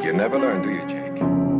You never learn, do you, Jake?